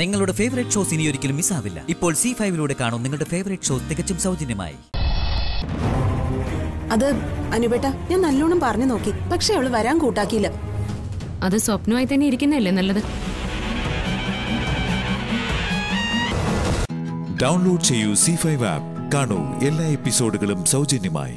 നിങ്ങളുടെ favourite shows ഇനി ഒരിക്കലും മിസ്സാവില്ല ഇപ്പോൾ സി ഫൈവിലൂടെ കാണും നിങ്ങളുടെ ഫേവറേറ്റ് ഷോ തികച്ചും സൗജന്യമായി. അത് അനുബേട്ട ഞാൻ നല്ലോണം പറഞ്ഞു നോക്കി. പക്ഷെ അവൾ വരാൻ കൂട്ടാക്കിയില്ല. അത് സ്വപ്നമായി തന്നെ ഇരിക്കുന്നല്ലേ നല്ലത്? ഡൗൺലോഡ് ചെയ്യൂ സി ഫൈവ് ആപ്പ് കാണൂ എല്ലാ എപ്പിസോഡുകളും സൗജന്യമായി.